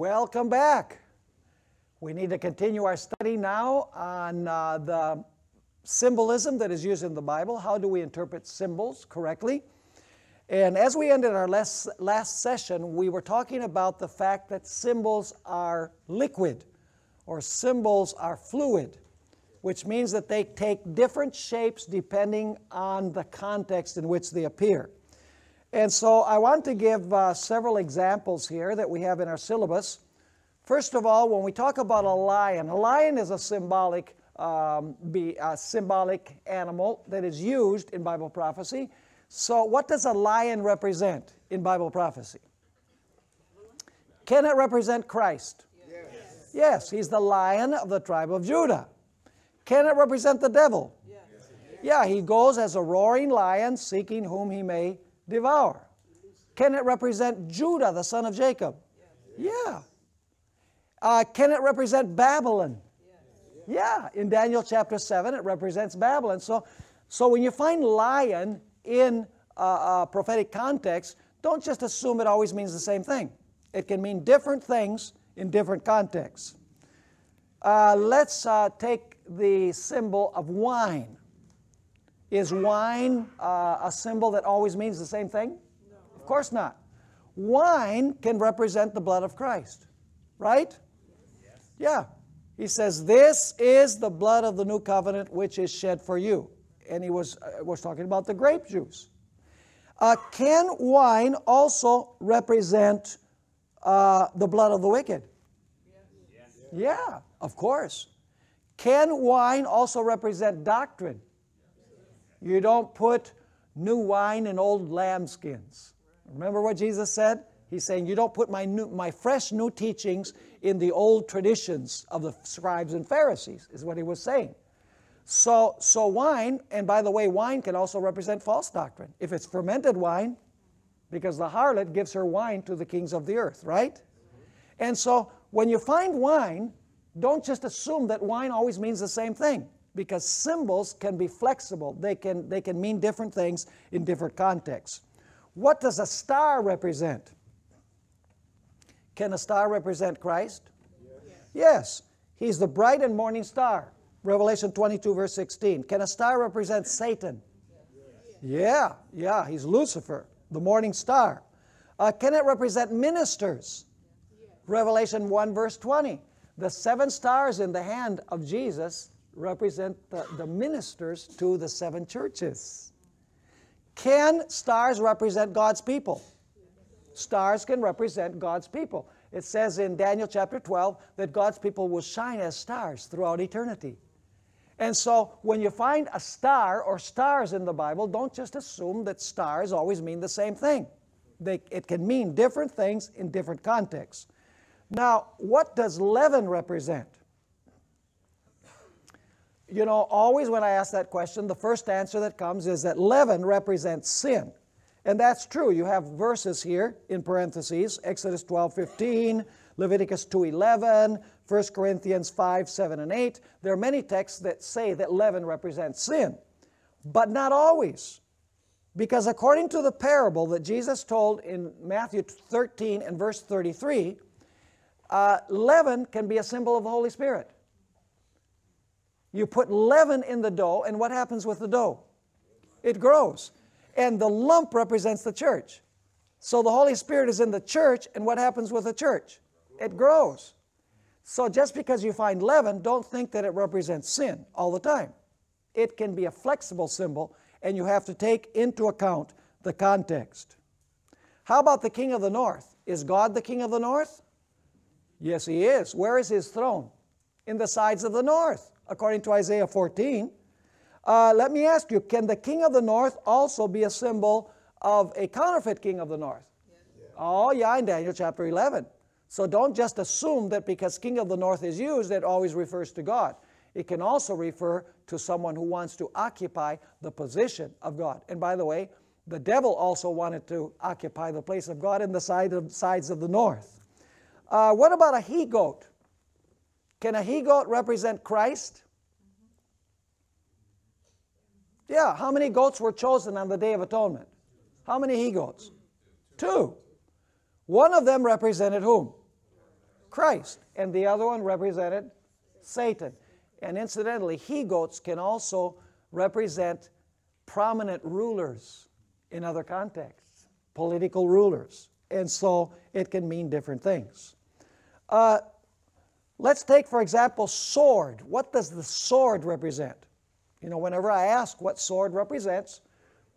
Welcome back. We need to continue our study now on uh, the symbolism that is used in the Bible. How do we interpret symbols correctly? And as we ended our last, last session, we were talking about the fact that symbols are liquid or symbols are fluid, which means that they take different shapes depending on the context in which they appear. And so I want to give uh, several examples here that we have in our syllabus. First of all, when we talk about a lion, a lion is a symbolic, um, be, a symbolic animal that is used in Bible prophecy. So, what does a lion represent in Bible prophecy? Can it represent Christ? Yes. Yes, he's the lion of the tribe of Judah. Can it represent the devil? Yes. Yeah, he goes as a roaring lion seeking whom he may devour. Can it represent Judah, the son of Jacob? Yeah. Uh, can it represent Babylon? Yeah, in Daniel chapter 7, it represents Babylon. So, so when you find lion in a, a prophetic context, don't just assume it always means the same thing. It can mean different things in different contexts. Uh, let's uh, take the symbol of wine. Is wine uh, a symbol that always means the same thing? No. Of course not. Wine can represent the blood of Christ, right? Yes. Yeah. He says, This is the blood of the new covenant which is shed for you. And he was, uh, was talking about the grape juice. Uh, can wine also represent uh, the blood of the wicked? Yes. Yeah, of course. Can wine also represent doctrine? You don't put new wine in old lambskins. Remember what Jesus said? He's saying, You don't put my, new, my fresh new teachings in the old traditions of the scribes and Pharisees, is what he was saying. So, so wine, and by the way, wine can also represent false doctrine. If it's fermented wine, because the harlot gives her wine to the kings of the earth, right? And so when you find wine, don't just assume that wine always means the same thing because symbols can be flexible. They can, they can mean different things in different contexts. What does a star represent? Can a star represent Christ? Yes. yes. He's the bright and morning star. Revelation 22, verse 16. Can a star represent Satan? Yes. Yeah, yeah, he's Lucifer, the morning star. Uh, can it represent ministers? Yes. Revelation 1, verse 20. The seven stars in the hand of Jesus represent the, the ministers to the seven churches. Can stars represent God's people? Stars can represent God's people. It says in Daniel chapter 12 that God's people will shine as stars throughout eternity. And so when you find a star or stars in the Bible, don't just assume that stars always mean the same thing. They, it can mean different things in different contexts. Now, what does leaven represent? You know, always when I ask that question, the first answer that comes is that leaven represents sin. And that's true. You have verses here in parentheses Exodus 12 15, Leviticus 2 11, 1 Corinthians 5 7 and 8. There are many texts that say that leaven represents sin, but not always. Because according to the parable that Jesus told in Matthew 13 and verse 33, uh, leaven can be a symbol of the Holy Spirit. You put leaven in the dough, and what happens with the dough? It grows. And the lump represents the church. So the Holy Spirit is in the church, and what happens with the church? It grows. So just because you find leaven, don't think that it represents sin all the time. It can be a flexible symbol, and you have to take into account the context. How about the king of the north? Is God the king of the north? Yes, he is. Where is his throne? In the sides of the north according to Isaiah 14. Uh, let me ask you, can the king of the north also be a symbol of a counterfeit king of the north? Yeah. Oh, yeah, in Daniel chapter 11. So don't just assume that because king of the north is used, it always refers to God. It can also refer to someone who wants to occupy the position of God. And by the way, the devil also wanted to occupy the place of God in the side of, sides of the north. Uh, what about a he goat? Can a he goat represent Christ? Yeah, how many goats were chosen on the Day of Atonement? How many he goats? Two. One of them represented whom? Christ. And the other one represented Satan. And incidentally, he goats can also represent prominent rulers in other contexts, political rulers. And so it can mean different things. Uh, let's take, for example, sword. What does the sword represent? You know, whenever I ask what sword represents,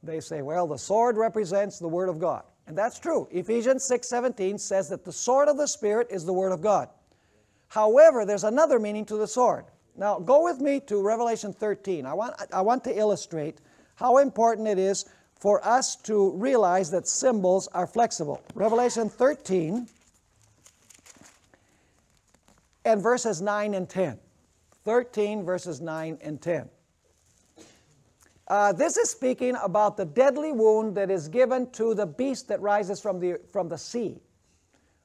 they say, well, the sword represents the Word of God. And that's true. Ephesians 6:17 says that the sword of the Spirit is the Word of God. However, there's another meaning to the sword. Now, go with me to Revelation 13. I want, I want to illustrate how important it is for us to realize that symbols are flexible. Revelation 13 and verses 9 and 10. 13 verses 9 and 10. Uh, this is speaking about the deadly wound that is given to the beast that rises from the, from the sea.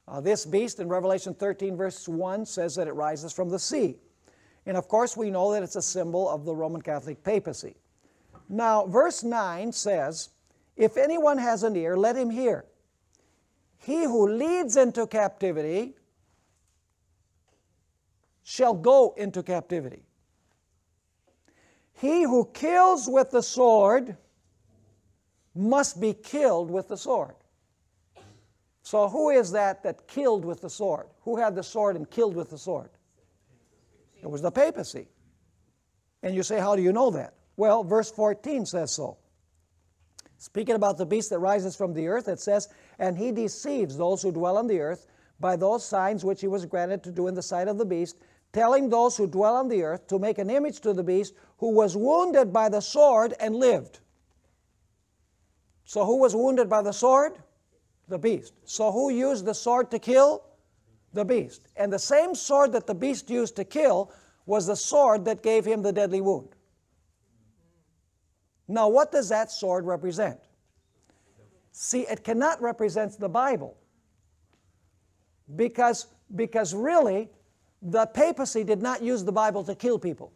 Uh, this beast in Revelation 13, verse 1, says that it rises from the sea. And of course, we know that it's a symbol of the Roman Catholic papacy. Now, verse 9 says, If anyone has an ear, let him hear. He who leads into captivity shall go into captivity. He who kills with the sword must be killed with the sword. So, who is that that killed with the sword? Who had the sword and killed with the sword? It was the papacy. And you say, how do you know that? Well, verse 14 says so. Speaking about the beast that rises from the earth, it says, And he deceives those who dwell on the earth by those signs which he was granted to do in the sight of the beast, telling those who dwell on the earth to make an image to the beast who was wounded by the sword and lived. So, who was wounded by the sword? The beast. So, who used the sword to kill? the beast. And the same sword that the beast used to kill was the sword that gave him the deadly wound. Now, what does that sword represent? See, it cannot represent the Bible. Because, because really, the papacy did not use the Bible to kill people.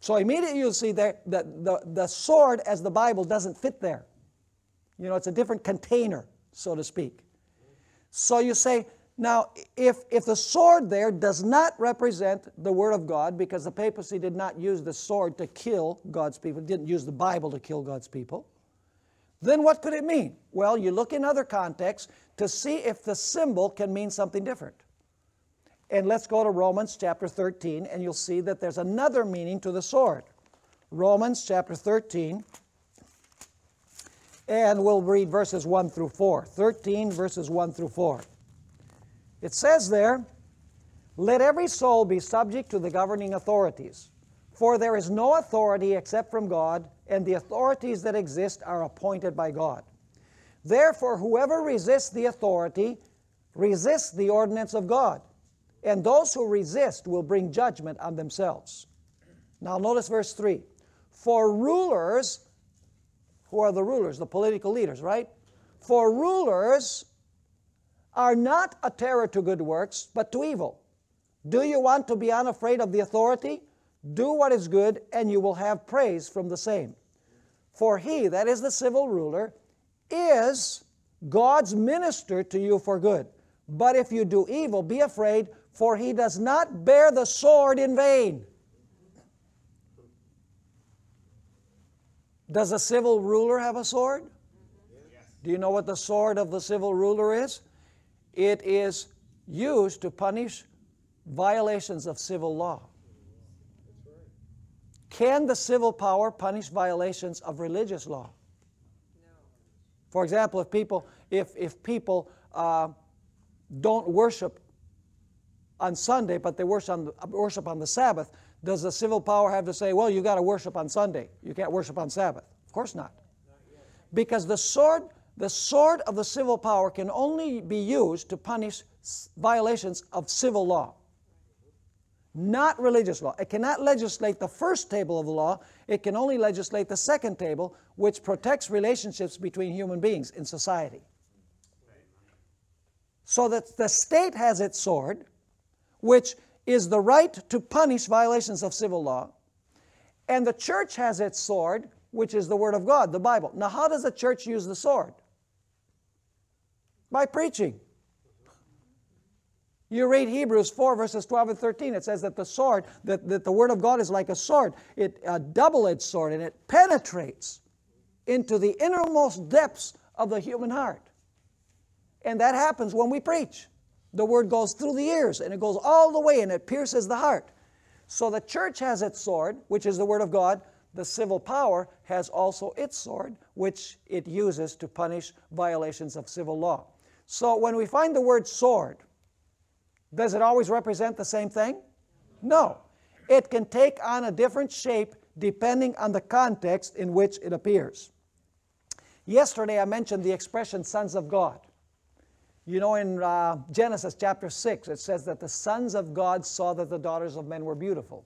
So immediately you'll see there that the, the, the sword as the Bible doesn't fit there. You know, it's a different container, so to speak. So you say, now, if, if the sword there does not represent the Word of God, because the papacy did not use the sword to kill God's people, didn't use the Bible to kill God's people, then what could it mean? Well, you look in other contexts to see if the symbol can mean something different. And let's go to Romans chapter 13, and you'll see that there's another meaning to the sword. Romans chapter 13, and we'll read verses 1 through 4. 13 verses 1 through 4. It says there, Let every soul be subject to the governing authorities, for there is no authority except from God, and the authorities that exist are appointed by God. Therefore, whoever resists the authority resists the ordinance of God, and those who resist will bring judgment on themselves. Now, notice verse 3 For rulers who are the rulers? The political leaders, right? For rulers are not a terror to good works, but to evil. Do you want to be unafraid of the authority? Do what is good, and you will have praise from the same. For he, that is the civil ruler, is God's minister to you for good. But if you do evil, be afraid, for he does not bear the sword in vain. Does a civil ruler have a sword? Yes. Do you know what the sword of the civil ruler is? It is used to punish violations of civil law. Can the civil power punish violations of religious law? For example, if people, if, if people uh, don't worship on Sunday, but they worship on, the, worship on the Sabbath, does the civil power have to say, well, you've got to worship on Sunday? You can't worship on Sabbath? Of course not. Because the sword, the sword of the civil power can only be used to punish violations of civil law, not religious law. It cannot legislate the first table of the law, it can only legislate the second table, which protects relationships between human beings in society. So that the state has its sword, which is the right to punish violations of civil law. And the church has its sword, which is the Word of God, the Bible. Now, how does the church use the sword? By preaching. You read Hebrews 4, verses 12 and 13. It says that the sword, that, that the Word of God is like a sword, it a double edged sword, and it penetrates into the innermost depths of the human heart. And that happens when we preach. The Word goes through the ears and it goes all the way and it pierces the heart. So the church has its sword, which is the Word of God. The civil power has also its sword, which it uses to punish violations of civil law. So when we find the word sword, does it always represent the same thing? No. It can take on a different shape depending on the context in which it appears. Yesterday I mentioned the expression sons of God. You know, in uh, Genesis chapter 6, it says that the sons of God saw that the daughters of men were beautiful.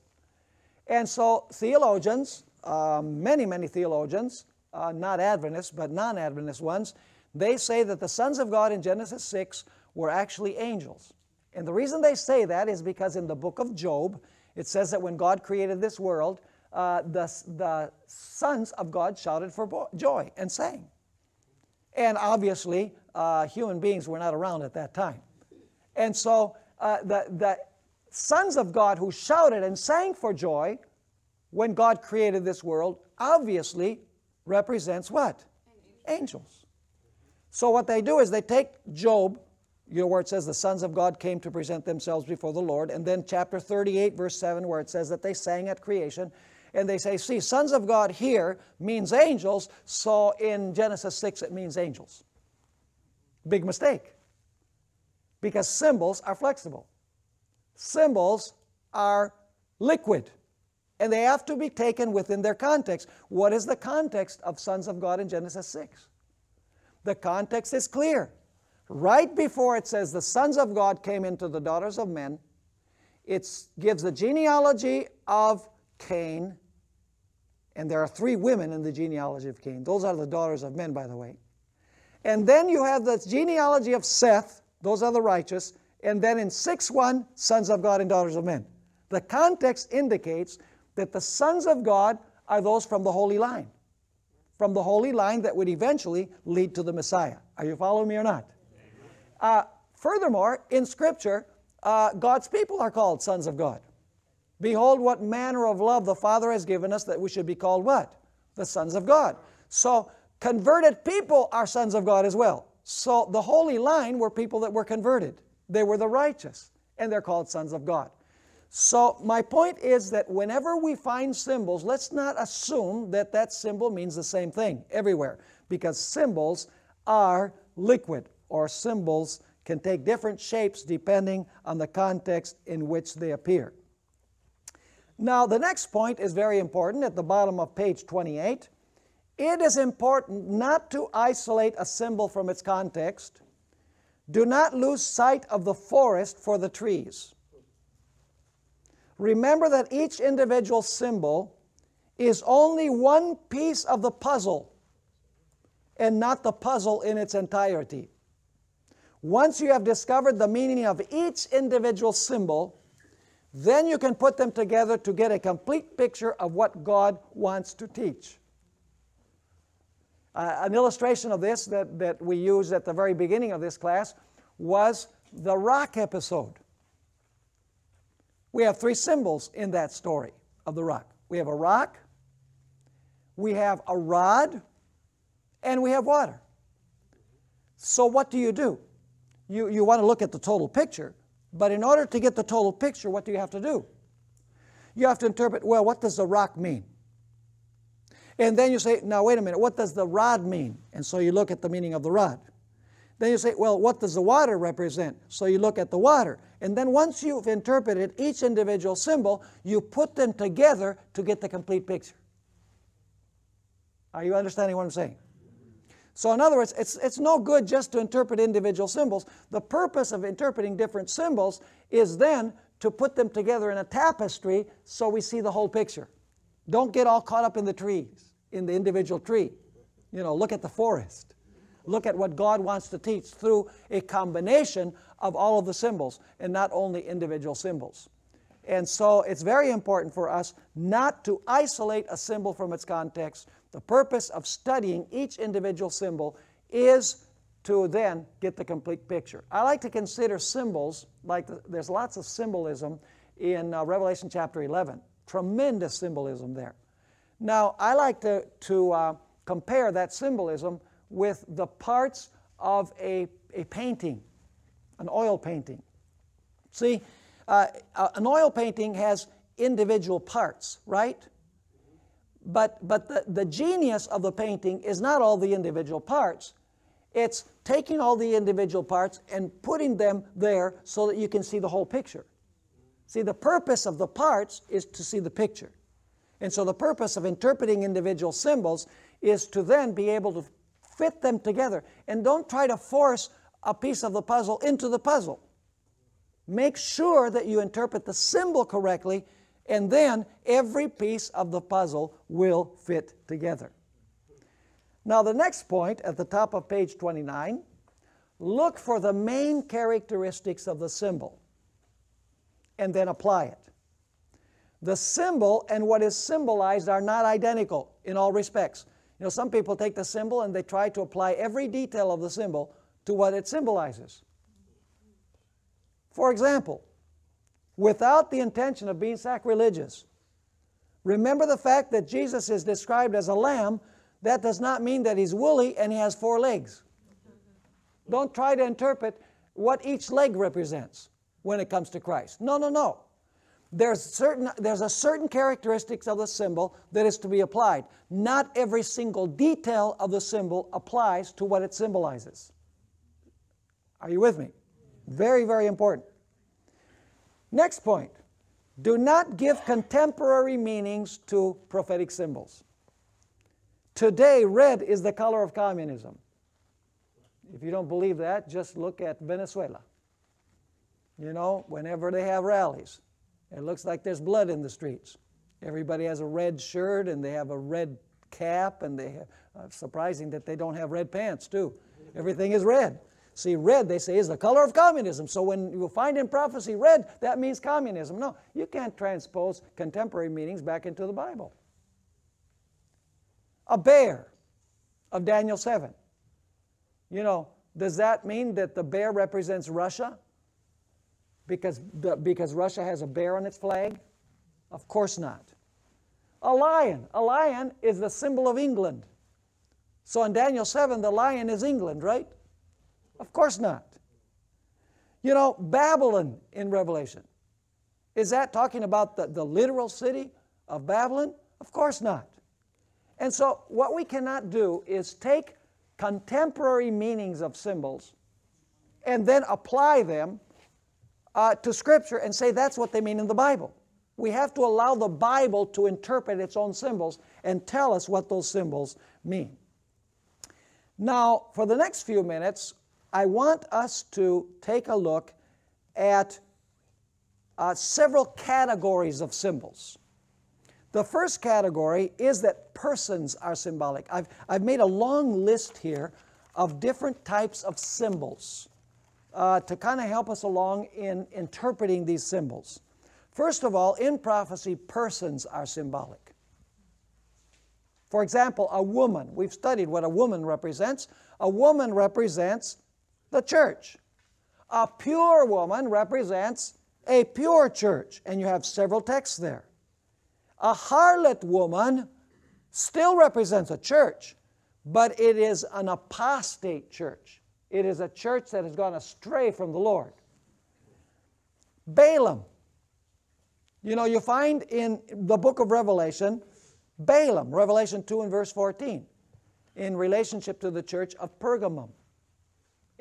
And so theologians, uh, many, many theologians, uh, not Adventists, but non Adventist ones, they say that the sons of God in Genesis 6 were actually angels. And the reason they say that is because in the book of Job, it says that when God created this world, uh, the, the sons of God shouted for joy and sang. And obviously, uh, human beings were not around at that time. And so uh, the, the sons of God who shouted and sang for joy when God created this world obviously represents what? Angels. So what they do is they take Job you know where it says the sons of God came to present themselves before the Lord. And then chapter 38, verse 7, where it says that they sang at creation. And they say, see, sons of God here means angels, so in Genesis 6 it means angels. Big mistake. Because symbols are flexible, symbols are liquid. And they have to be taken within their context. What is the context of sons of God in Genesis 6? The context is clear. Right before it says the sons of God came into the daughters of men, it gives the genealogy of Cain, and there are three women in the genealogy of Cain. Those are the daughters of men, by the way. And then you have the genealogy of Seth, those are the righteous, and then in 6 1, sons of God and daughters of men. The context indicates that the sons of God are those from the holy line, from the holy line that would eventually lead to the Messiah. Are you following me or not? Uh, furthermore, in Scripture, uh, God's people are called sons of God. Behold, what manner of love the Father has given us that we should be called what? The sons of God. So, converted people are sons of God as well. So, the holy line were people that were converted, they were the righteous, and they're called sons of God. So, my point is that whenever we find symbols, let's not assume that that symbol means the same thing everywhere, because symbols are liquid or symbols can take different shapes depending on the context in which they appear. Now, the next point is very important at the bottom of page 28. It is important not to isolate a symbol from its context. Do not lose sight of the forest for the trees. Remember that each individual symbol is only one piece of the puzzle and not the puzzle in its entirety. Once you have discovered the meaning of each individual symbol, then you can put them together to get a complete picture of what God wants to teach. Uh, an illustration of this that, that we used at the very beginning of this class was the rock episode. We have three symbols in that story of the rock. We have a rock, we have a rod, and we have water. So, what do you do? you, you want to look at the total picture. But in order to get the total picture, what do you have to do? You have to interpret, well, what does the rock mean? And then you say, now wait a minute, what does the rod mean? And so you look at the meaning of the rod. Then you say, well, what does the water represent? So you look at the water. And then once you've interpreted each individual symbol, you put them together to get the complete picture. Are you understanding what I'm saying? So, in other words, it's, it's no good just to interpret individual symbols. The purpose of interpreting different symbols is then to put them together in a tapestry so we see the whole picture. Don't get all caught up in the trees, in the individual tree. You know, look at the forest. Look at what God wants to teach through a combination of all of the symbols and not only individual symbols. And so it's very important for us not to isolate a symbol from its context, the purpose of studying each individual symbol is to then get the complete picture. I like to consider symbols, like the, there's lots of symbolism in uh, Revelation chapter 11. Tremendous symbolism there. Now, I like to, to uh, compare that symbolism with the parts of a, a painting, an oil painting. See, uh, uh an oil painting has individual parts, right? But, but the, the genius of the painting is not all the individual parts. It's taking all the individual parts and putting them there so that you can see the whole picture. See, the purpose of the parts is to see the picture. And so the purpose of interpreting individual symbols is to then be able to fit them together. And don't try to force a piece of the puzzle into the puzzle. Make sure that you interpret the symbol correctly and then every piece of the puzzle will fit together. Now, the next point at the top of page 29 look for the main characteristics of the symbol and then apply it. The symbol and what is symbolized are not identical in all respects. You know, some people take the symbol and they try to apply every detail of the symbol to what it symbolizes. For example, without the intention of being sacrilegious. Remember the fact that Jesus is described as a lamb. That does not mean that he's woolly and he has four legs. Don't try to interpret what each leg represents when it comes to Christ. No, no, no. There's, certain, there's a certain characteristics of the symbol that is to be applied. Not every single detail of the symbol applies to what it symbolizes. Are you with me? Very, very important. Next point do not give contemporary meanings to prophetic symbols. Today, red is the color of communism. If you don't believe that, just look at Venezuela. You know, whenever they have rallies, it looks like there's blood in the streets. Everybody has a red shirt and they have a red cap, and they have, uh, surprising that they don't have red pants, too. Everything is red. See, red, they say, is the color of communism. So when you find in prophecy red, that means communism. No, you can't transpose contemporary meanings back into the Bible. A bear of Daniel 7. You know, does that mean that the bear represents Russia? Because, because Russia has a bear on its flag? Of course not. A lion. A lion is the symbol of England. So in Daniel 7, the lion is England, right? Of course not. You know, Babylon in Revelation, is that talking about the, the literal city of Babylon? Of course not. And so, what we cannot do is take contemporary meanings of symbols and then apply them uh, to Scripture and say that's what they mean in the Bible. We have to allow the Bible to interpret its own symbols and tell us what those symbols mean. Now, for the next few minutes, I want us to take a look at uh, several categories of symbols. The first category is that persons are symbolic. I've, I've made a long list here of different types of symbols uh, to kind of help us along in interpreting these symbols. First of all, in prophecy, persons are symbolic. For example, a woman. We've studied what a woman represents. A woman represents the church. A pure woman represents a pure church, and you have several texts there. A harlot woman still represents a church, but it is an apostate church. It is a church that has gone astray from the Lord. Balaam. You know, you find in the book of Revelation, Balaam, Revelation 2 and verse 14, in relationship to the church of Pergamum.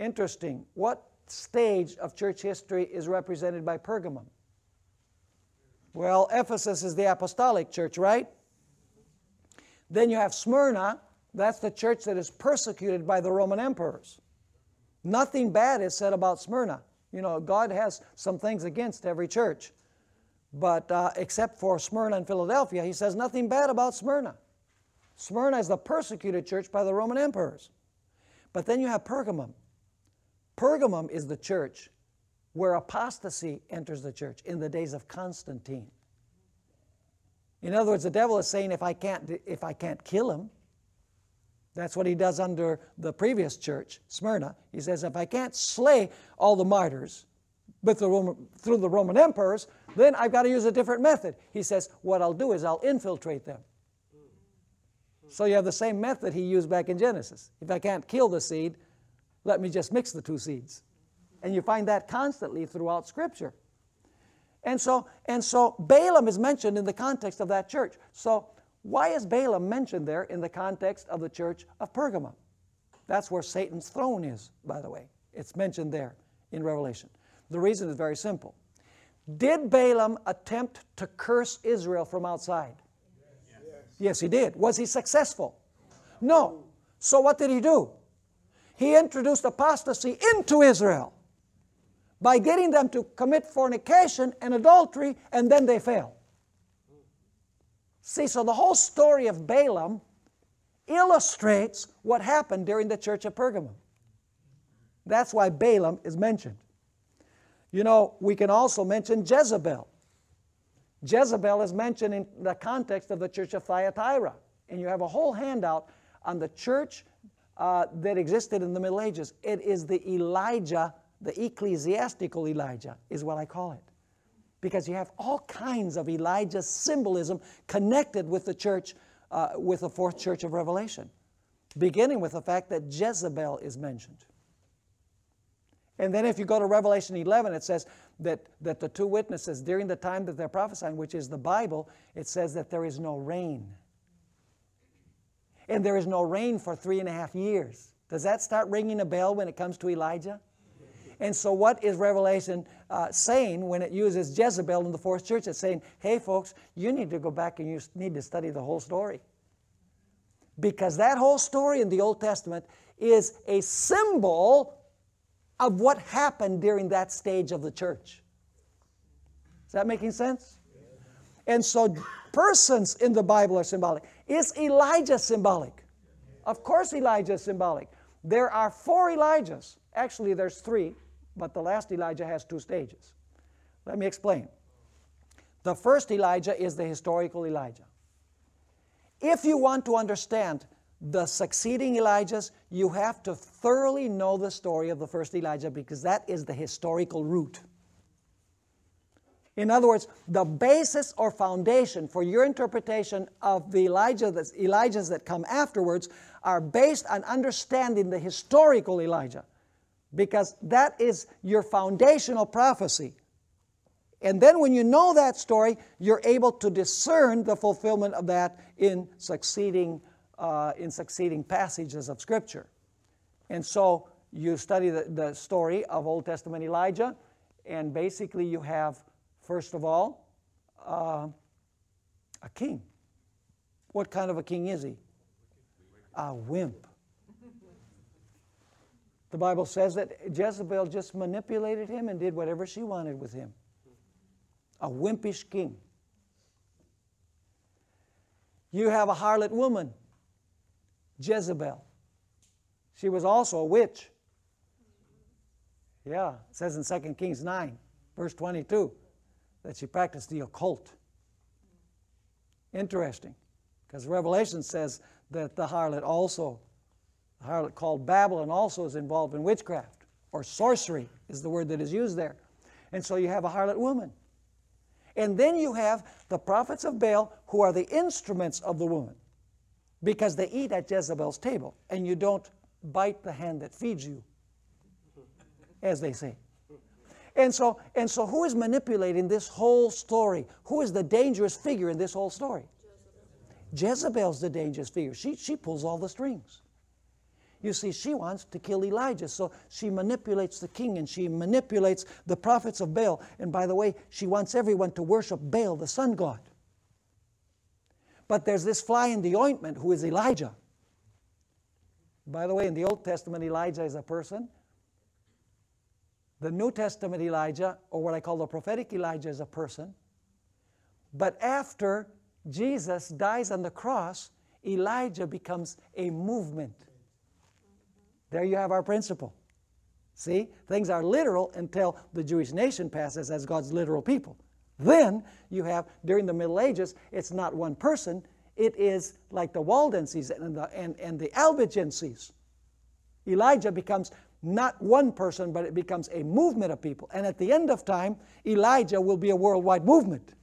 Interesting. What stage of church history is represented by Pergamum? Well, Ephesus is the apostolic church, right? Then you have Smyrna. That's the church that is persecuted by the Roman emperors. Nothing bad is said about Smyrna. You know, God has some things against every church. But uh, except for Smyrna and Philadelphia, he says nothing bad about Smyrna. Smyrna is the persecuted church by the Roman emperors. But then you have Pergamum. Pergamum is the church where apostasy enters the church in the days of Constantine. In other words, the devil is saying, if I can't, if I can't kill him, That's what he does under the previous church, Smyrna. He says, if I can't slay all the martyrs with the Roman, through the Roman emperors, then I've got to use a different method. He says, what I'll do is I'll infiltrate them. So you have the same method he used back in Genesis. If I can't kill the seed, let me just mix the two seeds. And you find that constantly throughout Scripture. And so, and so Balaam is mentioned in the context of that church. So why is Balaam mentioned there in the context of the church of Pergamum? That's where Satan's throne is, by the way. It's mentioned there in Revelation. The reason is very simple. Did Balaam attempt to curse Israel from outside? Yes, yes he did. Was he successful? No. So what did he do? He introduced apostasy into Israel by getting them to commit fornication and adultery, and then they fell. See, so the whole story of Balaam illustrates what happened during the church of Pergamum. That's why Balaam is mentioned. You know, we can also mention Jezebel. Jezebel is mentioned in the context of the church of Thyatira. And you have a whole handout on the church uh, that existed in the Middle Ages. It is the Elijah, the ecclesiastical Elijah, is what I call it. Because you have all kinds of Elijah symbolism connected with the church, uh, with the fourth church of Revelation, beginning with the fact that Jezebel is mentioned. And then if you go to Revelation 11, it says that, that the two witnesses, during the time that they're prophesying, which is the Bible, it says that there is no rain. And there is no rain for three and a half years. Does that start ringing a bell when it comes to Elijah? And so, what is Revelation uh, saying when it uses Jezebel in the fourth church? It's saying, hey, folks, you need to go back and you need to study the whole story. Because that whole story in the Old Testament is a symbol of what happened during that stage of the church. Is that making sense? And so persons in the Bible are symbolic. Is Elijah symbolic? Of course, Elijah is symbolic. There are four Elijahs. Actually, there's three, but the last Elijah has two stages. Let me explain. The first Elijah is the historical Elijah. If you want to understand the succeeding Elijahs, you have to thoroughly know the story of the first Elijah because that is the historical root. In other words, the basis or foundation for your interpretation of the Elijah that's, Elijahs that come afterwards are based on understanding the historical Elijah because that is your foundational prophecy. And then when you know that story, you're able to discern the fulfillment of that in succeeding uh, in succeeding passages of Scripture. And so you study the, the story of Old Testament Elijah, and basically you have, first of all, uh, a king. What kind of a king is he? A wimp. The Bible says that Jezebel just manipulated him and did whatever she wanted with him. A wimpish king. You have a harlot woman Jezebel. She was also a witch. Yeah, it says in 2 Kings 9, verse 22, that she practiced the occult. Interesting, because Revelation says that the harlot also, the harlot called Babylon, also is involved in witchcraft, or sorcery is the word that is used there. And so you have a harlot woman. And then you have the prophets of Baal who are the instruments of the woman because they eat at Jezebel's table, and you don't bite the hand that feeds you, as they say. And so, and so who is manipulating this whole story? Who is the dangerous figure in this whole story? Jezebel. Jezebel's the dangerous figure. She, she pulls all the strings. You see, she wants to kill Elijah, so she manipulates the king and she manipulates the prophets of Baal. And by the way, she wants everyone to worship Baal, the sun god. But there's this fly in the ointment who is Elijah. By the way, in the Old Testament, Elijah is a person. The New Testament Elijah, or what I call the prophetic Elijah, is a person. But after Jesus dies on the cross, Elijah becomes a movement. There you have our principle. See, things are literal until the Jewish nation passes as God's literal people. Then you have, during the Middle Ages, it's not one person, it is like the Waldenses and the, and, and the Albigenses. Elijah becomes not one person, but it becomes a movement of people. And at the end of time, Elijah will be a worldwide movement,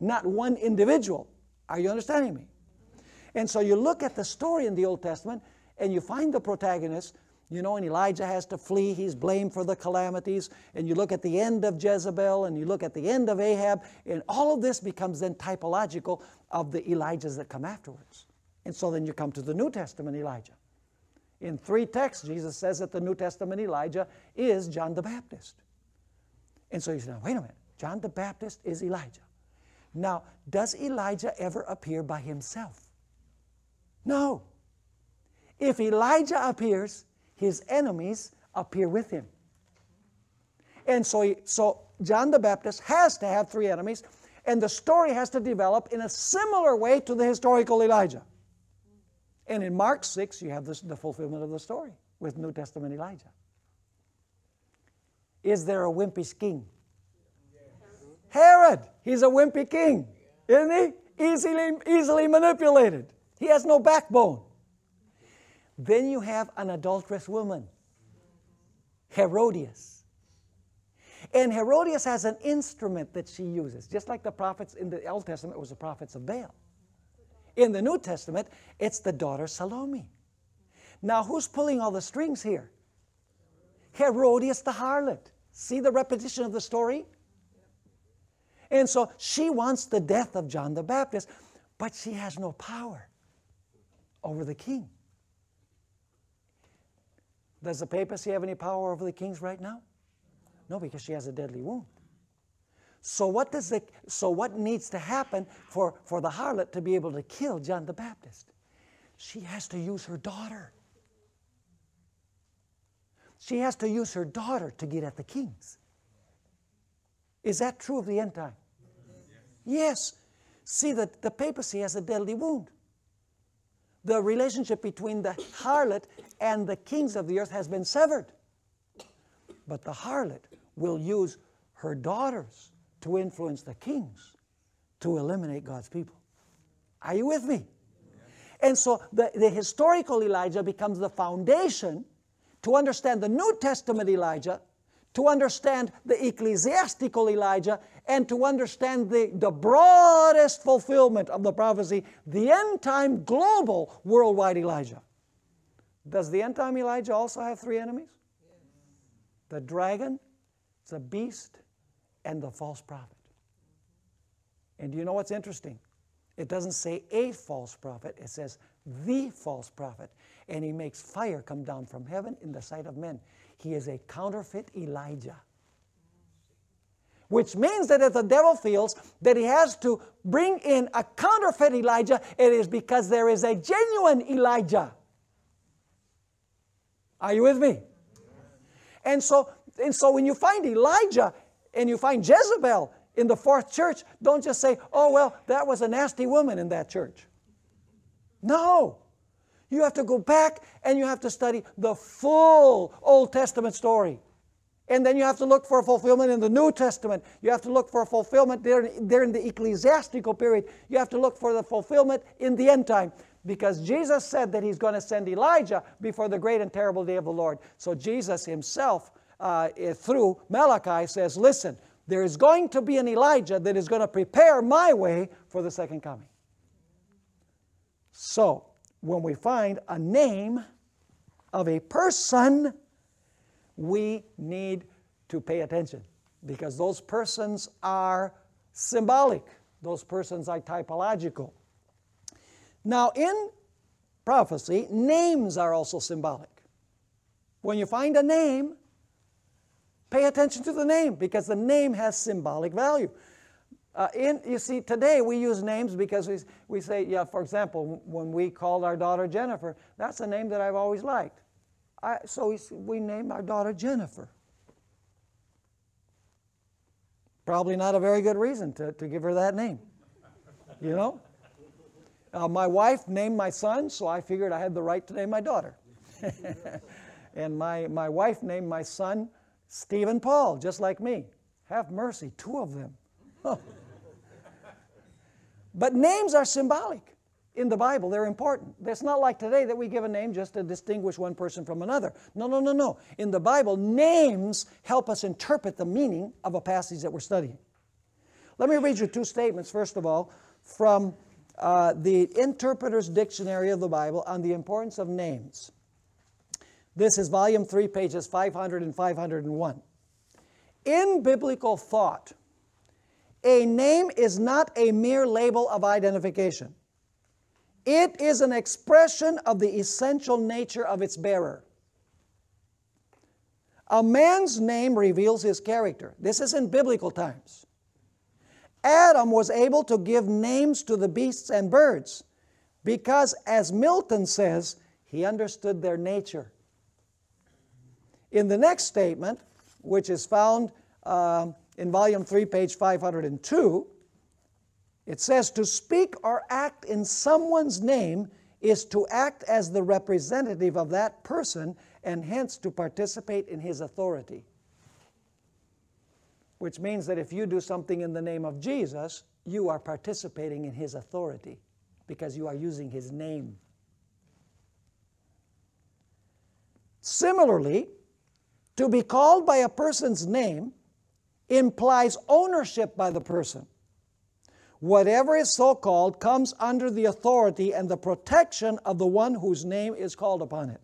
not one individual. Are you understanding me? And so you look at the story in the Old Testament and you find the protagonist, you know, and Elijah has to flee. He's blamed for the calamities. And you look at the end of Jezebel and you look at the end of Ahab, and all of this becomes then typological of the Elijahs that come afterwards. And so then you come to the New Testament Elijah. In three texts, Jesus says that the New Testament Elijah is John the Baptist. And so you say, now, wait a minute, John the Baptist is Elijah. Now, does Elijah ever appear by himself? No. If Elijah appears, his enemies appear with him. And so, he, so John the Baptist has to have three enemies, and the story has to develop in a similar way to the historical Elijah. And in Mark 6, you have this, the fulfillment of the story with New Testament Elijah. Is there a wimpy king? Herod. He's a wimpy king, isn't he? Easily, easily manipulated. He has no backbone. Then you have an adulterous woman, Herodias. And Herodias has an instrument that she uses, just like the prophets in the Old Testament it was the prophets of Baal. In the New Testament, it's the daughter Salome. Now, who's pulling all the strings here? Herodias the harlot. See the repetition of the story? And so she wants the death of John the Baptist, but she has no power over the king. Does the papacy have any power over the kings right now? No, because she has a deadly wound. So what does the, so what needs to happen for, for the harlot to be able to kill John the Baptist? She has to use her daughter. She has to use her daughter to get at the kings. Is that true of the end time? Yes. See, that the papacy has a deadly wound the relationship between the harlot and the kings of the earth has been severed. But the harlot will use her daughters to influence the kings to eliminate God's people. Are you with me? And so the, the historical Elijah becomes the foundation to understand the New Testament Elijah, to understand the ecclesiastical Elijah, and to understand the, the broadest fulfillment of the prophecy, the end time global worldwide Elijah. Does the end time Elijah also have three enemies? The dragon, the beast, and the false prophet. And do you know what's interesting? It doesn't say a false prophet, it says the false prophet. And he makes fire come down from heaven in the sight of men. He is a counterfeit Elijah which means that if the devil feels that he has to bring in a counterfeit Elijah, it is because there is a genuine Elijah. Are you with me? And so, and so when you find Elijah and you find Jezebel in the fourth church, don't just say, oh, well, that was a nasty woman in that church. No. You have to go back and you have to study the full Old Testament story. And then you have to look for fulfillment in the New Testament. You have to look for fulfillment during, during the ecclesiastical period. You have to look for the fulfillment in the end time. Because Jesus said that He's going to send Elijah before the great and terrible day of the Lord. So Jesus Himself, uh, eh, through Malachi, says, Listen, there is going to be an Elijah that is going to prepare my way for the second coming. So, when we find a name of a person, we need to pay attention because those persons are symbolic, those persons are typological. Now, in prophecy, names are also symbolic. When you find a name, pay attention to the name because the name has symbolic value. Uh, in, you see, today we use names because we, we say, yeah, for example, when we called our daughter Jennifer, that's a name that I've always liked. I, so we, we named our daughter Jennifer. Probably not a very good reason to, to give her that name. You know? Uh, my wife named my son, so I figured I had the right to name my daughter. and my, my wife named my son Stephen Paul, just like me. Have mercy, two of them. But names are symbolic in the Bible, they're important. It's not like today that we give a name just to distinguish one person from another. No, no, no, no. In the Bible, names help us interpret the meaning of a passage that we're studying. Let me read you two statements, first of all, from uh, the Interpreter's Dictionary of the Bible on the importance of names. This is volume 3, pages 500 and 501. In biblical thought, a name is not a mere label of identification. It is an expression of the essential nature of its bearer. A man's name reveals his character. This is in biblical times. Adam was able to give names to the beasts and birds because, as Milton says, he understood their nature. In the next statement, which is found uh, in volume 3, page 502, it says to speak or act in someone's name is to act as the representative of that person and hence to participate in his authority. Which means that if you do something in the name of Jesus, you are participating in his authority because you are using his name. Similarly, to be called by a person's name implies ownership by the person. Whatever is so called comes under the authority and the protection of the one whose name is called upon it.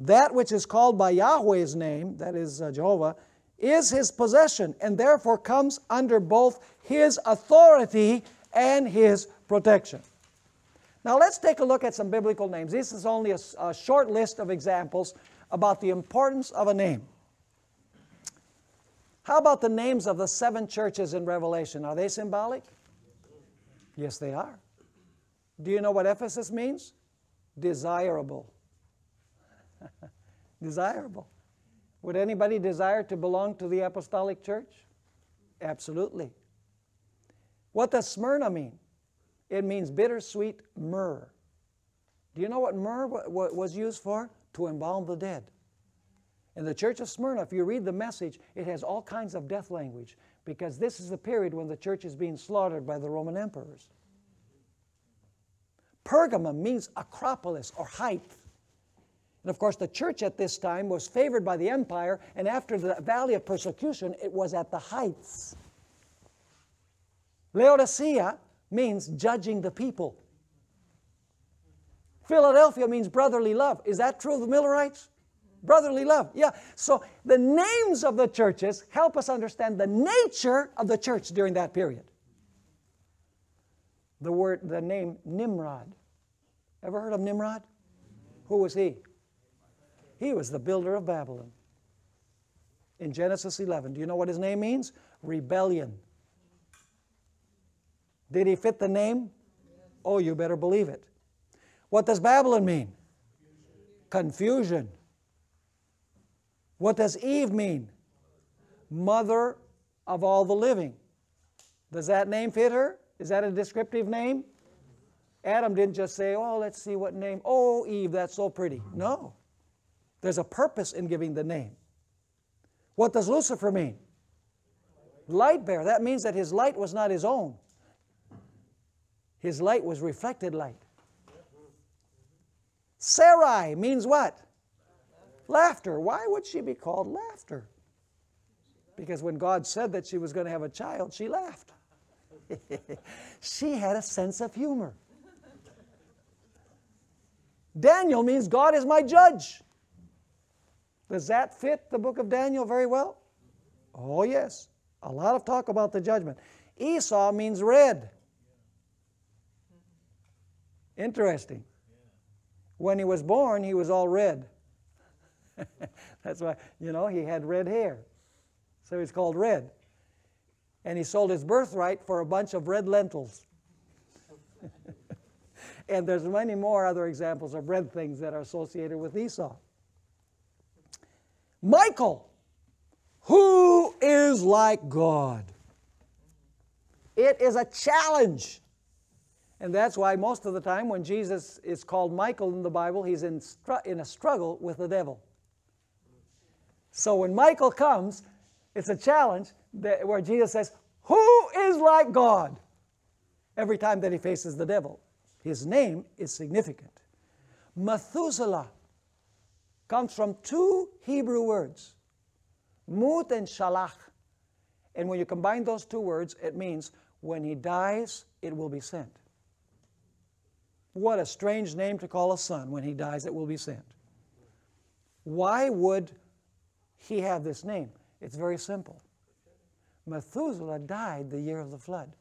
That which is called by Yahweh's name, that is uh, Jehovah, is his possession and therefore comes under both his authority and his protection. Now let's take a look at some biblical names. This is only a, a short list of examples about the importance of a name. How about the names of the seven churches in Revelation? Are they symbolic? Yes, they are. Do you know what Ephesus means? Desirable. Desirable. Would anybody desire to belong to the apostolic church? Absolutely. What does Smyrna mean? It means bittersweet myrrh. Do you know what myrrh was used for? To embalm the dead. In the church of Smyrna, if you read the message, it has all kinds of death language because this is the period when the church is being slaughtered by the Roman emperors. Pergamum means acropolis or height. And of course, the church at this time was favored by the empire, and after the valley of persecution, it was at the heights. Laodicea means judging the people. Philadelphia means brotherly love. Is that true of the Millerites? Brotherly love. Yeah. So the names of the churches help us understand the nature of the church during that period. The word, the name Nimrod. Ever heard of Nimrod? Who was he? He was the builder of Babylon. In Genesis 11. Do you know what his name means? Rebellion. Did he fit the name? Oh, you better believe it. What does Babylon mean? Confusion. What does Eve mean? Mother of all the living. Does that name fit her? Is that a descriptive name? Adam didn't just say, oh, let's see what name. Oh, Eve, that's so pretty. No. There's a purpose in giving the name. What does Lucifer mean? Light bearer. That means that his light was not his own. His light was reflected light. Sarai means what? Laughter. Why would she be called laughter? Because when God said that she was going to have a child, she laughed. she had a sense of humor. Daniel means God is my judge. Does that fit the book of Daniel very well? Oh, yes. A lot of talk about the judgment. Esau means red. Interesting. When he was born, he was all red. That's why, you know, he had red hair. So he's called red. And he sold his birthright for a bunch of red lentils. and there's many more other examples of red things that are associated with Esau. Michael, who is like God? It is a challenge. And that's why most of the time when Jesus is called Michael in the Bible, he's in, in a struggle with the devil. So when Michael comes, it's a challenge that, where Jesus says, Who is like God? every time that he faces the devil. His name is significant. Methuselah comes from two Hebrew words, Mut and Shalach. And when you combine those two words, it means when he dies, it will be sent. What a strange name to call a son. When he dies, it will be sent. Why would he have this name? It's very simple. Methuselah died the year of the flood.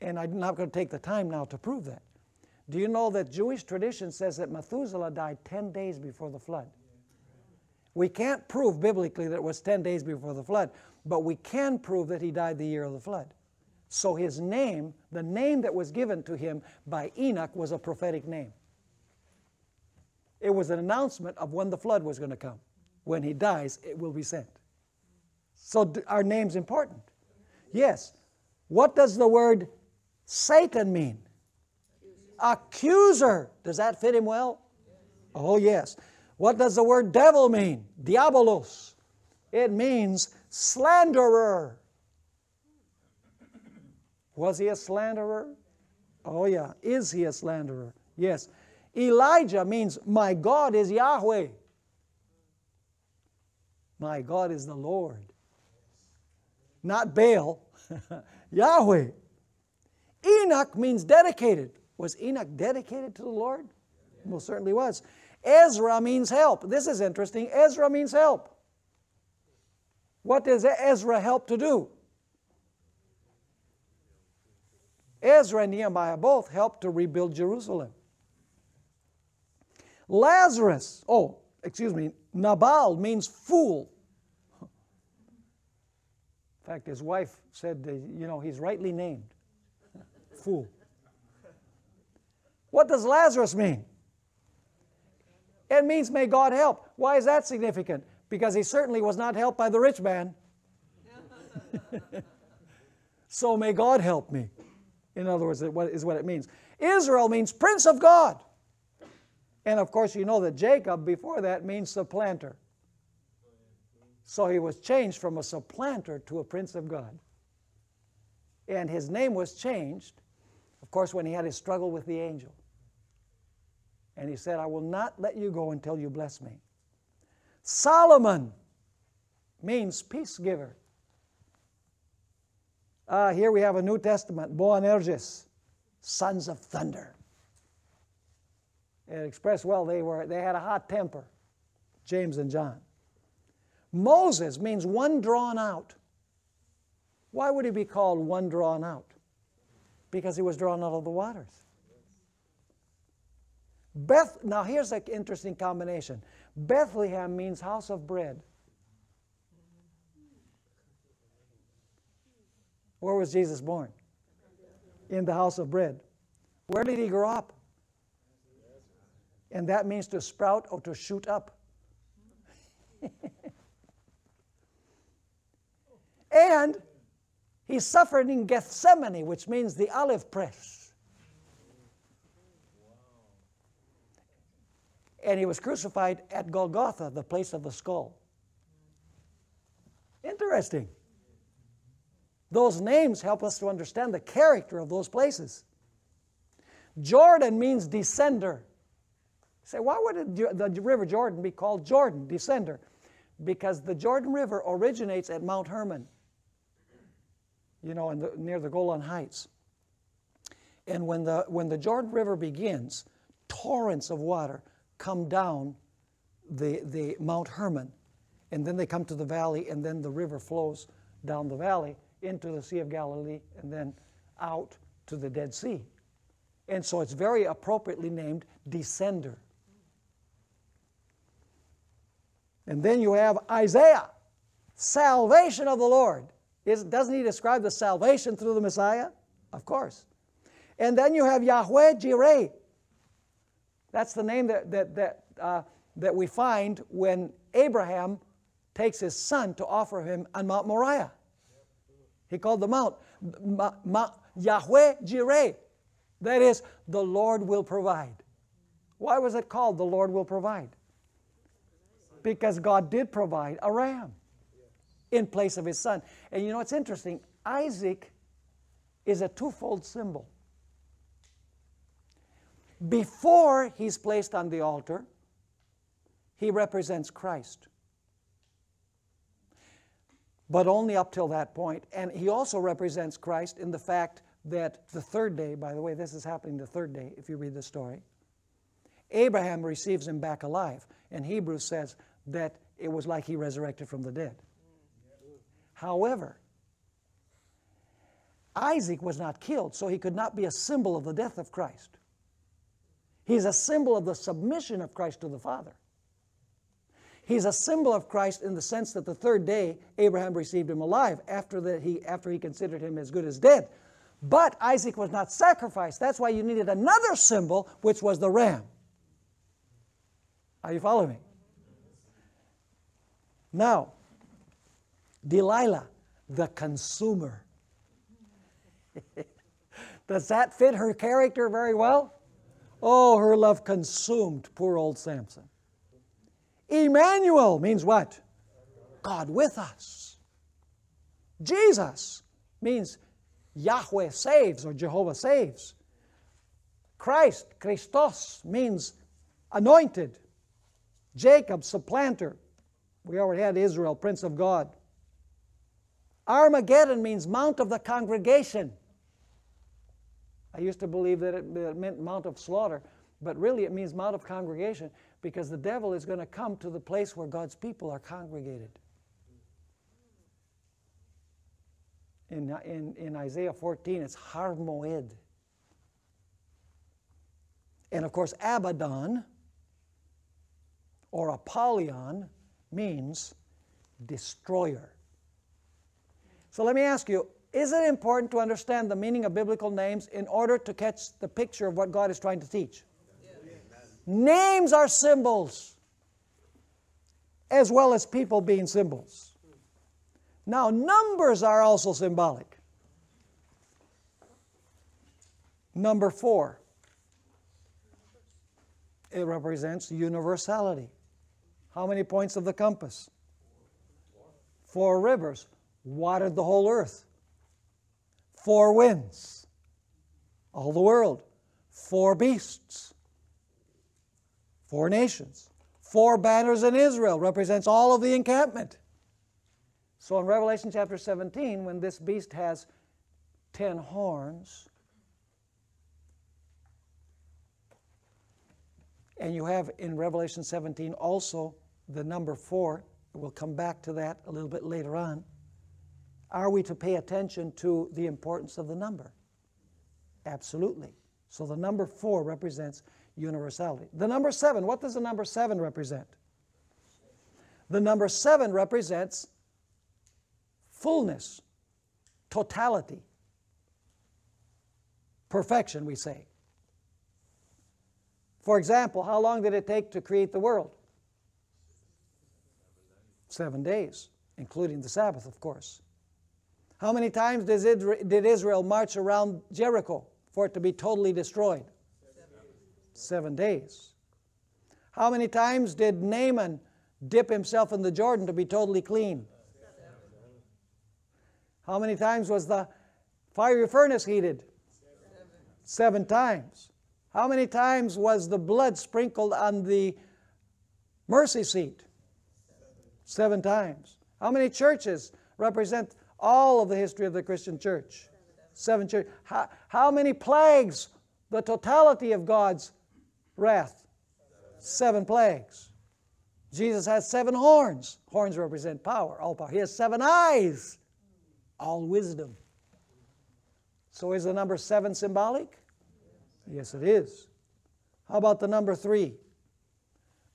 And I'm not going to take the time now to prove that. Do you know that Jewish tradition says that Methuselah died 10 days before the flood? We can't prove biblically that it was 10 days before the flood, but we can prove that he died the year of the flood. So his name, the name that was given to him by Enoch, was a prophetic name. It was an announcement of when the flood was going to come. When he dies, it will be sent. So our name's important. Yes. What does the word Satan mean? Accuser. Does that fit him well? Oh, yes. What does the word devil mean? Diabolos. It means slanderer. Was he a slanderer? Oh, yeah. Is he a slanderer? Yes. Elijah means, My God is Yahweh. My God is the Lord. Not Baal, Yahweh. Enoch means dedicated. Was Enoch dedicated to the Lord? Most certainly was. Ezra means help. This is interesting. Ezra means help. What does Ezra help to do? Ezra and Nehemiah both helped to rebuild Jerusalem. Lazarus, oh, excuse me, Nabal means fool. In fact, his wife said, you know, he's rightly named. fool. What does Lazarus mean? It means may God help. Why is that significant? Because he certainly was not helped by the rich man. so may God help me. In other words, it is what it means. Israel means Prince of God. And of course, you know that Jacob before that means supplanter. So he was changed from a supplanter to a Prince of God. And his name was changed, of course, when he had his struggle with the angel. And he said, I will not let you go until you bless me. Solomon means peace giver. Uh, here we have a New Testament, Boanerges, sons of thunder. It expressed well they were they had a hot temper, James and John. Moses means one drawn out. Why would he be called one drawn out? Because he was drawn out of the waters. Beth now here's an interesting combination. Bethlehem means house of bread. Where was Jesus born? In the house of bread. Where did he grow up? And that means to sprout or to shoot up. and he suffered in Gethsemane, which means the olive press. And he was crucified at Golgotha, the place of the skull. Interesting. Those names help us to understand the character of those places. Jordan means descender. Say, why would the River Jordan be called Jordan, descender? Because the Jordan River originates at Mount Hermon, you know, the, near the Golan Heights. And when the, when the Jordan River begins, torrents of water come down the, the Mount Hermon, and then they come to the valley, and then the river flows down the valley into the Sea of Galilee and then out to the Dead Sea. And so it's very appropriately named Descender. And then you have Isaiah, salvation of the Lord. Is, doesn't he describe the salvation through the Messiah? Of course. And then you have Yahweh Jireh. That's the name that, that, that, uh, that we find when Abraham takes his son to offer him on Mount Moriah. He called the mount Ma, Ma, Yahweh Jireh. That is, the Lord will provide. Why was it called the Lord will provide? Because God did provide a ram in place of his son. And you know, it's interesting. Isaac is a twofold symbol. Before he's placed on the altar, he represents Christ. But only up till that point. And he also represents Christ in the fact that the third day, by the way, this is happening the third day if you read the story, Abraham receives him back alive. And Hebrews says that it was like he resurrected from the dead. However, Isaac was not killed, so he could not be a symbol of the death of Christ. He's a symbol of the submission of Christ to the Father. He's a symbol of Christ in the sense that the third day Abraham received him alive after, that he, after he considered him as good as dead. But Isaac was not sacrificed. That's why you needed another symbol, which was the ram. Are you following me? Now, Delilah, the consumer. Does that fit her character very well? Oh, her love consumed poor old Samson. Emmanuel means what? God with us. Jesus means Yahweh saves or Jehovah saves. Christ, Christos, means anointed. Jacob, supplanter. We already had Israel, Prince of God. Armageddon means Mount of the Congregation. I used to believe that it, meant Mount of Slaughter, but really it means Mount of Congregation because the devil is going to come to the place where God's people are congregated. In, in, in Isaiah 14, it's Har Moed. And of course, Abaddon or Apollyon means destroyer. So let me ask you is it important to understand the meaning of biblical names in order to catch the picture of what God is trying to teach? Names are symbols, as well as people being symbols. Now, numbers are also symbolic. Number four, it represents universality. How many points of the compass? Four rivers watered the whole earth. Four winds, all the world. Four beasts, four nations. Four banners in Israel represents all of the encampment. So in Revelation chapter 17, when this beast has ten horns, and you have in Revelation 17 also the number four, we'll come back to that a little bit later on. Are we to pay attention to the importance of the number? Absolutely. So the number four represents universality. The number seven, what does the number seven represent? The number seven represents fullness, totality, perfection, we say. For example, how long did it take to create the world? Seven days, including the Sabbath, of course. How many times did Israel march around Jericho for it to be totally destroyed? Seven days. How many times did Naaman dip himself in the Jordan to be totally clean? How many times was the fiery furnace heated? Seven times. How many times was the blood sprinkled on the mercy seat? Seven times. How many churches represent all of the history of the Christian church. Seven churches. How, how many plagues? The totality of God's wrath. Seven plagues. Jesus has seven horns. Horns represent power, all power. He has seven eyes, all wisdom. So is the number seven symbolic? Yes, it is. How about the number three?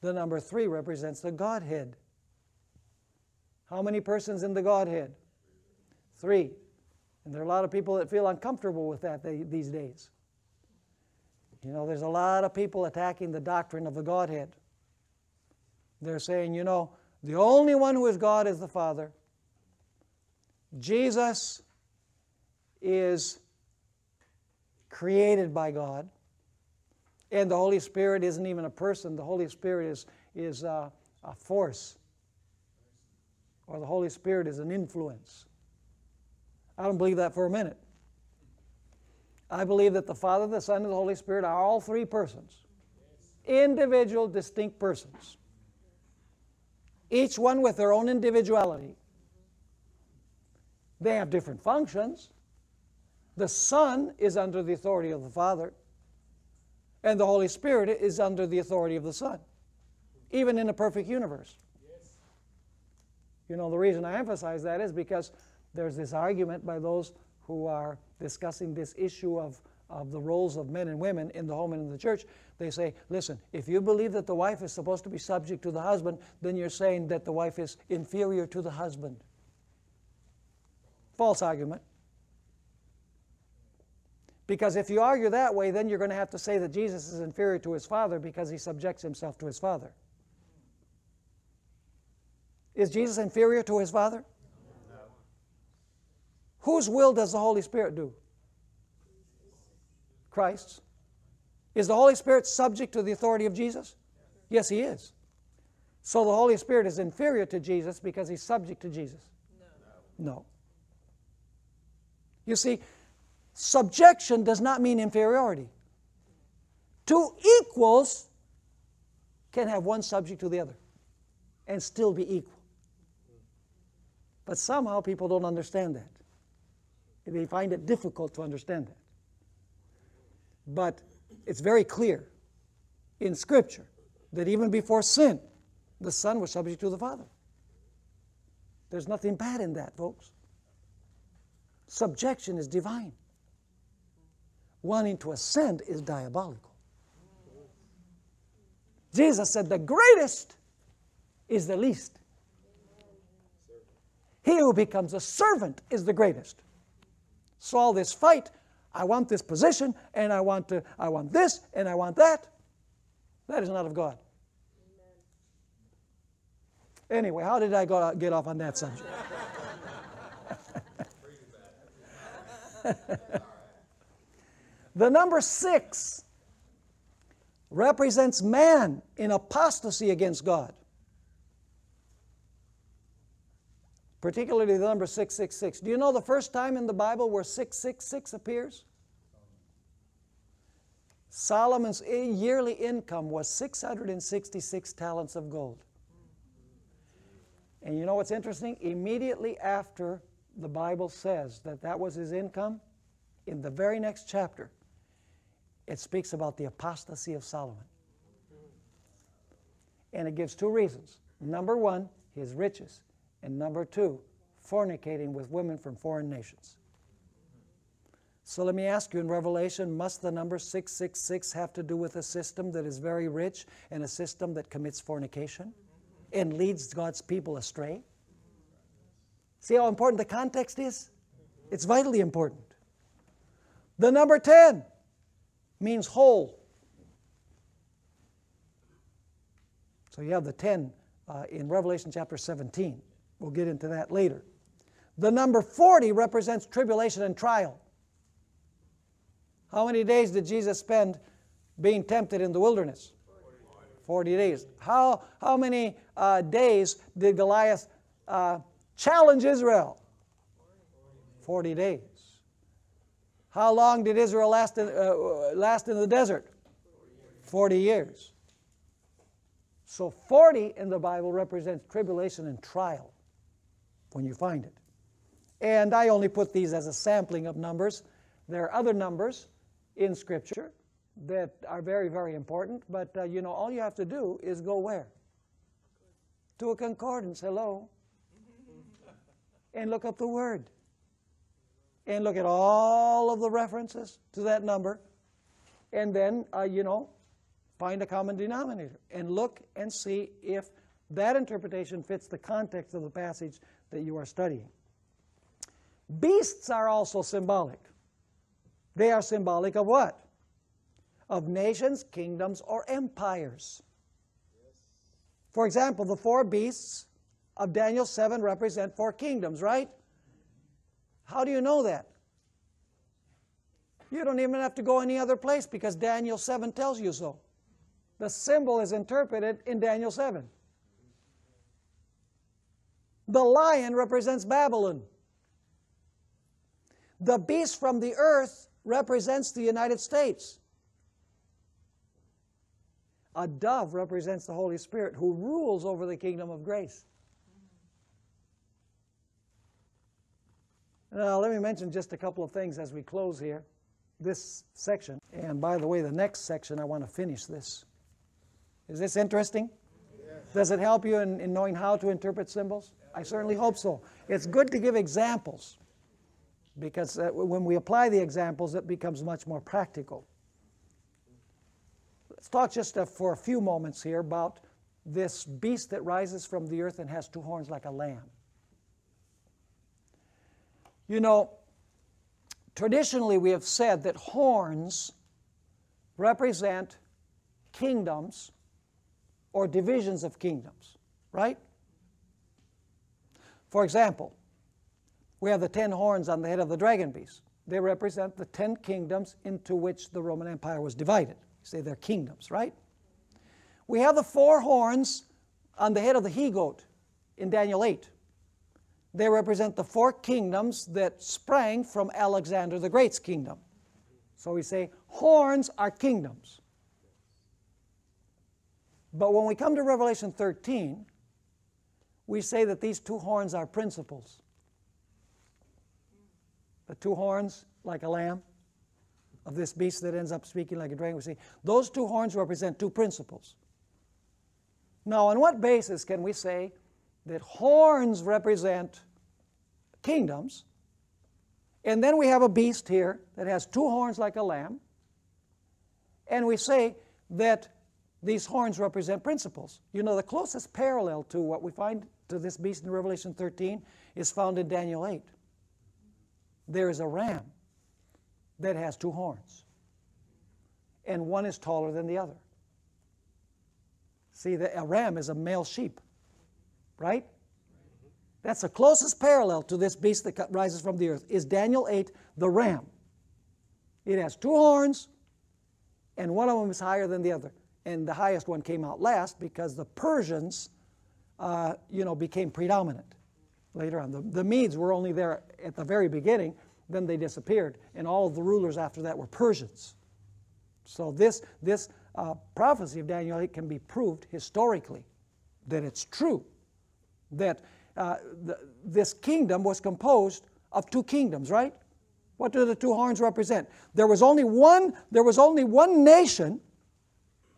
The number three represents the Godhead. How many persons in the Godhead? Three. And there are a lot of people that feel uncomfortable with that these days. You know, there's a lot of people attacking the doctrine of the Godhead. They're saying, you know, the only one who is God is the Father. Jesus is created by God. And the Holy Spirit isn't even a person, the Holy Spirit is, is a, a force, or the Holy Spirit is an influence. I don't believe that for a minute. I believe that the Father, the Son, and the Holy Spirit are all three persons, individual, distinct persons, each one with their own individuality. They have different functions. The Son is under the authority of the Father, and the Holy Spirit is under the authority of the Son, even in a perfect universe. You know, the reason I emphasize that is because there's this argument by those who are discussing this issue of, of the roles of men and women in the home and in the church. They say, listen, if you believe that the wife is supposed to be subject to the husband, then you're saying that the wife is inferior to the husband. False argument. Because if you argue that way, then you're going to have to say that Jesus is inferior to his Father because he subjects himself to his Father. Is Jesus inferior to his Father? Whose will does the Holy Spirit do? Christ's. Is the Holy Spirit subject to the authority of Jesus? Yes, he is. So the Holy Spirit is inferior to Jesus because he's subject to Jesus? No. No. You see, subjection does not mean inferiority. Two equals can have one subject to the other and still be equal. But somehow people don't understand that. They find it difficult to understand that. But it's very clear in Scripture that even before sin, the Son was subject to the Father. There's nothing bad in that, folks. Subjection is divine. Wanting to ascend is diabolical. Jesus said, The greatest is the least. He who becomes a servant is the greatest. All this fight, I want this position, and I want to, I want this, and I want that. That is not of God. Anyway, how did I go, get off on that subject? the number six represents man in apostasy against God. Particularly the number 666. Do you know the first time in the Bible where 666 appears? Solomon's yearly income was 666 talents of gold. And you know what's interesting? Immediately after the Bible says that that was his income, in the very next chapter, it speaks about the apostasy of Solomon. And it gives two reasons. Number one, his riches. And number two, fornicating with women from foreign nations. So let me ask you in Revelation, must the number 666 have to do with a system that is very rich and a system that commits fornication and leads God's people astray? See how important the context is? It's vitally important. The number 10 means whole. So you have the 10 uh, in Revelation chapter 17. We'll get into that later. The number 40 represents tribulation and trial. How many days did Jesus spend being tempted in the wilderness? 40 days. How, how many uh, days did Goliath uh, challenge Israel? 40 days. How long did Israel last in, uh, last in the desert? 40 years. So 40 in the Bible represents tribulation and trial when you find it. And I only put these as a sampling of numbers. There are other numbers in Scripture that are very, very important, but uh, you know, all you have to do is go where? To a concordance, hello, and look up the word. And look at all of the references to that number, and then, uh, you know, find a common denominator and look and see if that interpretation fits the context of the passage that you are studying. Beasts are also symbolic. They are symbolic of what? Of nations, kingdoms, or empires. For example, the four beasts of Daniel 7 represent four kingdoms, right? How do you know that? You don't even have to go any other place because Daniel 7 tells you so. The symbol is interpreted in Daniel 7. The lion represents Babylon. The beast from the earth represents the United States. A dove represents the Holy Spirit who rules over the kingdom of grace. Now, let me mention just a couple of things as we close here, this section. And by the way, the next section, I want to finish this. Is this interesting? Yes. Does it help you in, in knowing how to interpret symbols? I certainly hope so. It's good to give examples because uh, when we apply the examples, it becomes much more practical. Let's talk just uh, for a few moments here about this beast that rises from the earth and has two horns like a lamb. You know, traditionally we have said that horns represent kingdoms or divisions of kingdoms, right? For example, we have the ten horns on the head of the dragon beast. They represent the ten kingdoms into which the Roman Empire was divided. You say they're kingdoms, right? We have the four horns on the head of the he goat in Daniel 8. They represent the four kingdoms that sprang from Alexander the Great's kingdom. So we say horns are kingdoms. But when we come to Revelation 13, we say that these two horns are principles. The two horns, like a lamb, of this beast that ends up speaking like a dragon, we say those two horns represent two principles. Now, on what basis can we say that horns represent kingdoms, and then we have a beast here that has two horns like a lamb, and we say that these horns represent principles. You know, the closest parallel to what we find to this beast in Revelation 13 is found in Daniel 8. There is a ram that has two horns, and one is taller than the other. See, a ram is a male sheep, right? That's the closest parallel to this beast that rises from the earth, is Daniel 8, the ram. It has two horns, and one of them is higher than the other. And the highest one came out last because the Persians uh, you know, became predominant later on. The, the Medes were only there at the very beginning, then they disappeared, and all the rulers after that were Persians. So this, this uh, prophecy of Daniel 8 can be proved historically that it's true, that uh, the, this kingdom was composed of two kingdoms, right? What do the two horns represent? There was only one, there was only one nation,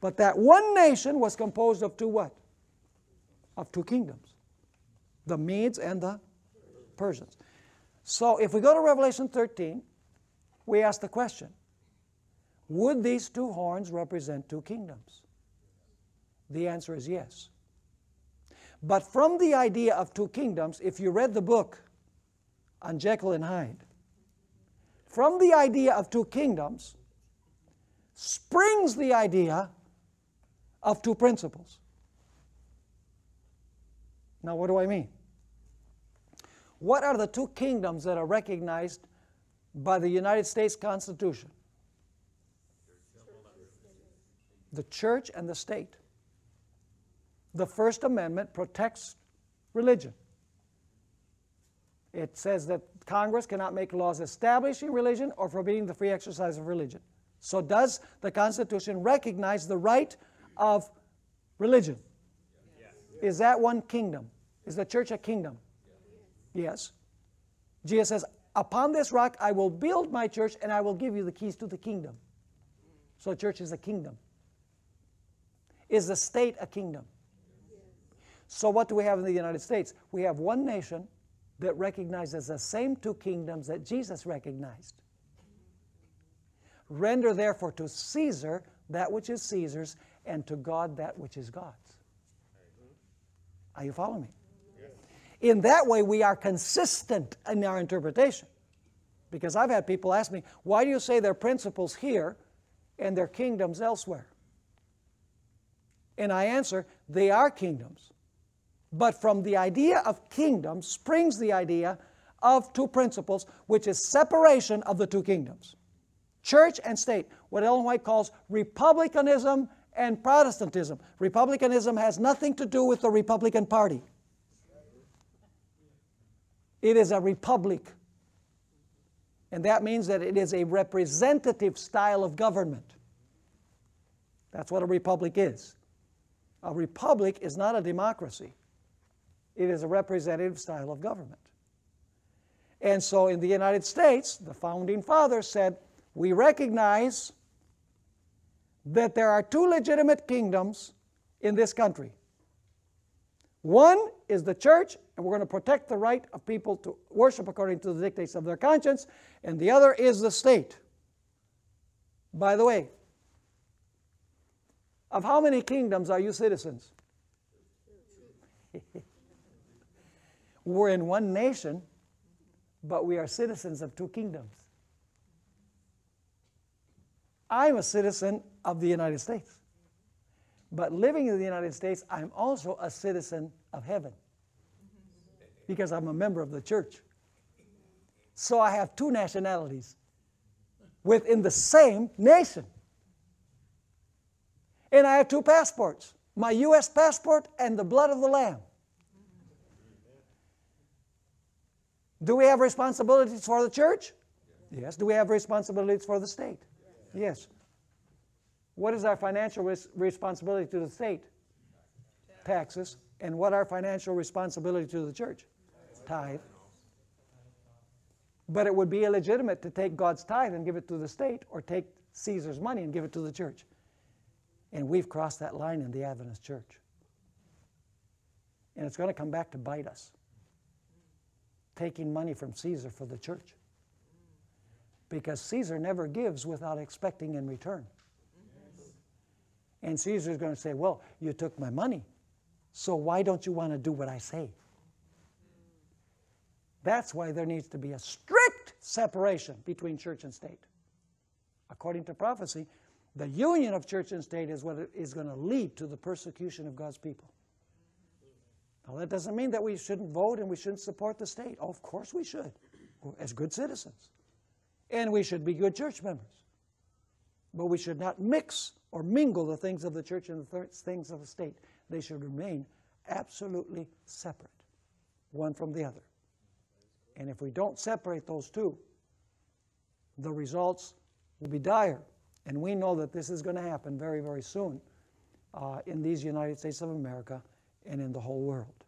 but that one nation was composed of two what? of two kingdoms the Medes and the Persians. So if we go to Revelation 13, we ask the question Would these two horns represent two kingdoms? The answer is yes. But from the idea of two kingdoms, if you read the book on Jekyll and Hyde, from the idea of two kingdoms springs the idea of two principles. Now, what do I mean? What are the two kingdoms that are recognized by the United States Constitution? The church and the state. The First Amendment protects religion. It says that Congress cannot make laws establishing religion or forbidding the free exercise of religion. So, does the Constitution recognize the right of religion? Is that one kingdom? Is the church a kingdom? Yes. Jesus says, Upon this rock I will build my church and I will give you the keys to the kingdom. So, church is a kingdom. Is the state a kingdom? So, what do we have in the United States? We have one nation that recognizes the same two kingdoms that Jesus recognized. Render therefore to Caesar that which is Caesar's, and to God that which is God's. Are you following me? In that way, we are consistent in our interpretation. Because I've had people ask me, why do you say there are principles here and there are kingdoms elsewhere? And I answer, they are kingdoms. But from the idea of kingdom springs the idea of two principles, which is separation of the two kingdoms church and state, what Ellen White calls republicanism and Protestantism. Republicanism has nothing to do with the Republican Party, it is a republic. And that means that it is a representative style of government. That's what a republic is. A republic is not a democracy, it is a representative style of government. And so in the United States, the founding fathers said, we recognize that there are two legitimate kingdoms in this country. One is the church, and we're going to protect the right of people to worship according to the dictates of their conscience, and the other is the state. By the way, of how many kingdoms are you citizens? we're in one nation, but we are citizens of two kingdoms. I'm a citizen of the United States. But living in the United States, I'm also a citizen of heaven because I'm a member of the church. So I have two nationalities within the same nation. And I have two passports my U.S. passport and the blood of the Lamb. Do we have responsibilities for the church? Yes. Do we have responsibilities for the state? Yes. What is our financial res- responsibility to the state? Taxes. And what our financial responsibility to the church? Tithe. But it would be illegitimate to take God's tithe and give it to the state or take Caesar's money and give it to the church. And we've crossed that line in the Adventist church. And it's going to come back to bite us. Taking money from Caesar for the church because Caesar never gives without expecting in return. And Caesar's going to say, Well, you took my money, so why don't you want to do what I say? That's why there needs to be a strict separation between church and state. According to prophecy, the union of church and state is what is going to lead to the persecution of God's people. Now, that doesn't mean that we shouldn't vote and we shouldn't support the state. Oh, of course we should, as good citizens and we should be good church members. But we should not mix or mingle the things of the church and the things of the state. They should remain absolutely separate, one from the other. And if we don't separate those two, the results will be dire. And we know that this is going to happen very, very soon uh, in these United States of America and in the whole world.